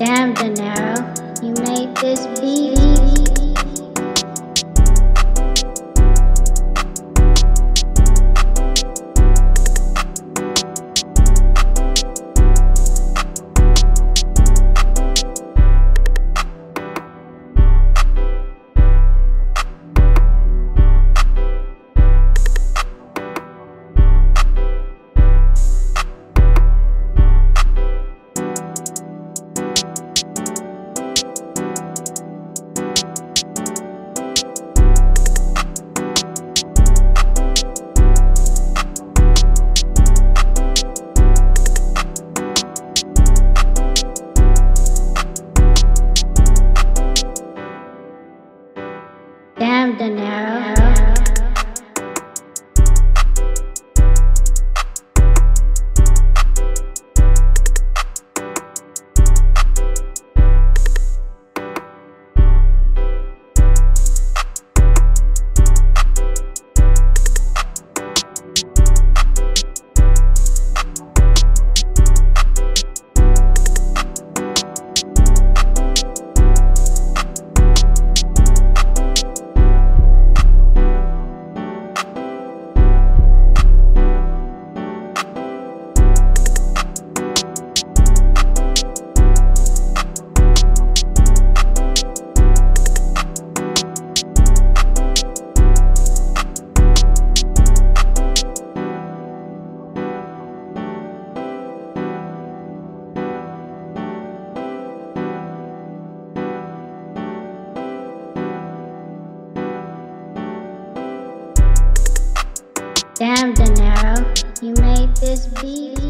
Damn, De you made this beat. Damn, De Niro. Damn, De Niro, you made this beat.